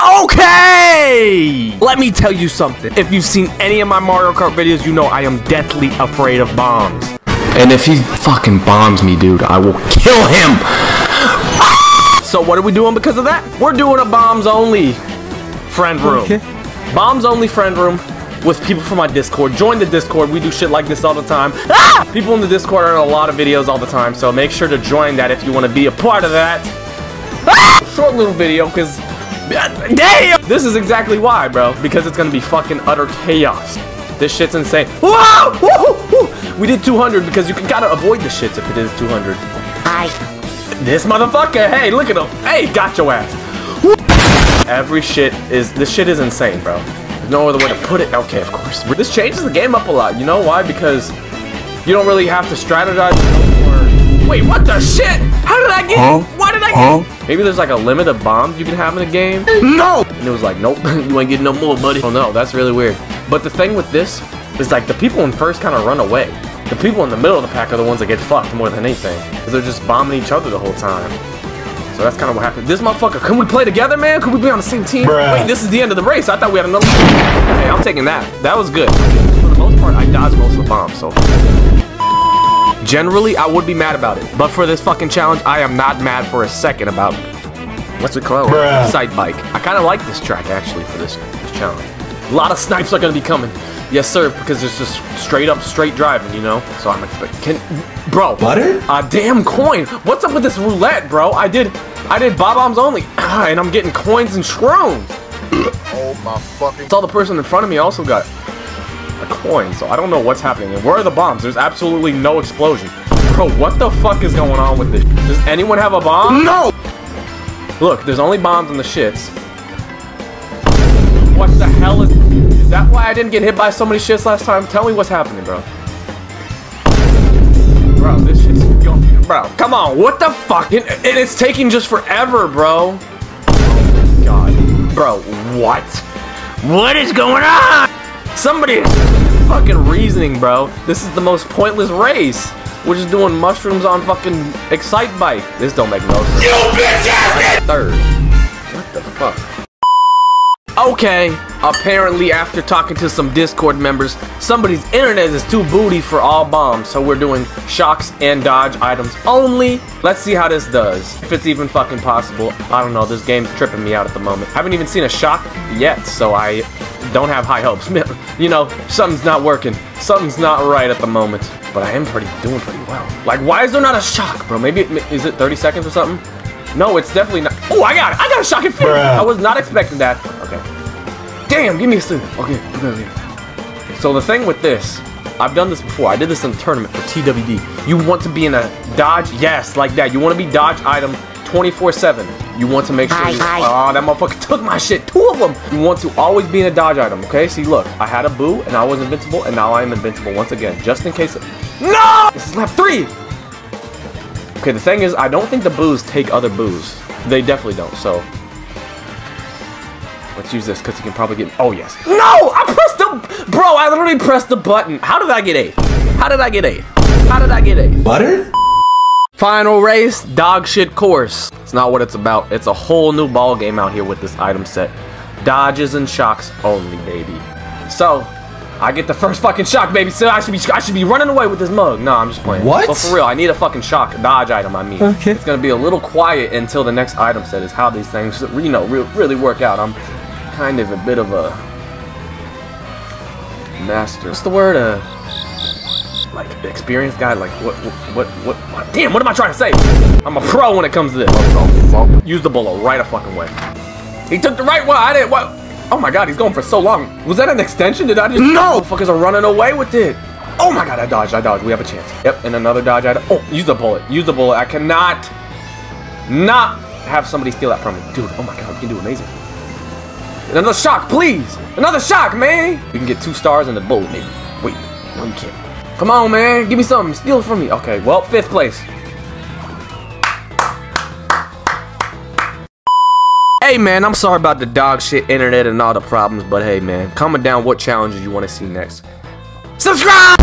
Okay! Let me tell you something. If you've seen any of my Mario Kart videos, you know I am deathly afraid of bombs. And if he fucking bombs me, dude, I will kill him! So what are we doing because of that? We're doing a bombs only friend room. Okay. Bombs only friend room with people from my Discord. Join the Discord. We do shit like this all the time. Ah! People in the Discord are in a lot of videos all the time, so make sure to join that if you want to be a part of that. Ah! Short little video, because... Damn! This is exactly why, bro. Because it's going to be fucking utter chaos. This shit's insane. Whoa! Woo! Woo! We did 200 because you gotta avoid the shits if it is 200. Hi. This motherfucker, hey, look at him. Hey, got your ass. Every shit is, this shit is insane, bro. There's no other way to put it. Okay, of course. This changes the game up a lot. You know why? Because you don't really have to strategize. Or... Wait, what the shit? How did I get? Huh? Why did I get? Maybe there's like a limit of bombs you can have in a game. No! And it was like, nope, you ain't getting no more, buddy. Oh no, that's really weird. But the thing with this is like the people in first kind of run away. The people in the middle of the pack are the ones that get fucked more than anything. Because they're just bombing each other the whole time. So that's kind of what happened. This motherfucker, can we play together, man? Could we be on the same team? Bruh. Wait, this is the end of the race. I thought we had another. Hey, I'm taking that. That was good. For the most part, I dodged most of the bombs, so. Generally, I would be mad about it. But for this fucking challenge, I am not mad for a second about what's it called? Bruh. Sight bike. I kind of like this track actually for this, this challenge. A lot of snipes are gonna be coming. Yes, sir, because it's just straight up, straight driving, you know. So I'm expecting. Can, bro, Butter? a damn coin. What's up with this roulette, bro? I did, I did Bob-ombs only, and I'm getting coins and shrooms. Oh my fucking. Saw the person in front of me also got a coin, so I don't know what's happening. And where are the bombs? There's absolutely no explosion. Bro, what the fuck is going on with this? Does anyone have a bomb? No! Look, there's only bombs in the shits. What the hell is... Is that why I didn't get hit by so many shits last time? Tell me what's happening, bro. Bro, this shit's going... Bro, come on, what the fuck? And, and it's taking just forever, bro. Oh god. Bro, what? What is going on? Somebody fucking reasoning, bro. This is the most pointless race. We're just doing mushrooms on fucking Excite Bike. This don't make no sense. You bitch ass Third. What the fuck? Okay, apparently after talking to some Discord members, somebody's internet is too booty for all bombs, so we're doing shocks and dodge items only. Let's see how this does. If it's even fucking possible. I don't know, this game's tripping me out at the moment. haven't even seen a shock yet, so I don't have high hopes. you know, something's not working. Something's not right at the moment. But I am pretty doing pretty well. Like, why is there not a shock, bro? Maybe, it, is it 30 seconds or something? No, it's definitely not. Oh, I got it. I got a shock in 50. Bruh. I was not expecting that. Okay. Damn, give me a okay, okay. So the thing with this, I've done this before. I did this in a tournament for TWD. You want to be in a dodge? Yes, like that. You want to be dodge item 24-7. You want to make sure Hi, you... hi. Oh, ah, that motherfucker took my shit. Two of them. You want to always be in a dodge item, okay? See, look. I had a boo, and I was invincible, and now I am invincible once again. Just in case... No! This is lap three! Okay, the thing is, I don't think the boos take other boos. They definitely don't, so... Let's use this, because you can probably get... Oh, yes. No! I pressed the... Bro, I literally pressed the button. How did I get eighth? How did I get eighth? How did I get eighth? Butter? Final race, dog shit course. It's not what it's about. It's a whole new ball game out here with this item set. Dodges and shocks only, baby. So, I get the first fucking shock, baby. So I should be I should be running away with this mug. No, I'm just playing. What? But for real, I need a fucking shock dodge item. I mean, Okay. it's gonna be a little quiet until the next item set is how these things you know re really work out. I'm kind of a bit of a master. What's the word? Uh, like experienced guy. Like what? What? What? what damn! What am I trying to say? I'm a pro when it comes to this. Use the bullet right a fucking way. He took the right one. I didn't. What? Oh my god, he's going for so long. Was that an extension? Did I just? No! Fuckers are running away with it. Oh my god, I dodged. I dodged. We have a chance. Yep, and another dodge. I oh, use the bullet. Use the bullet. I cannot not have somebody steal that from me, dude. Oh my god, we can do amazing. Another shock, please. Another shock, man. We can get two stars and a bullet, maybe. Wait, no, you can't. Come on, man. Give me something. Steal it from me. Okay, well, fifth place. Hey man, I'm sorry about the dog shit internet and all the problems, but hey man, comment down what challenges you want to see next. Subscribe!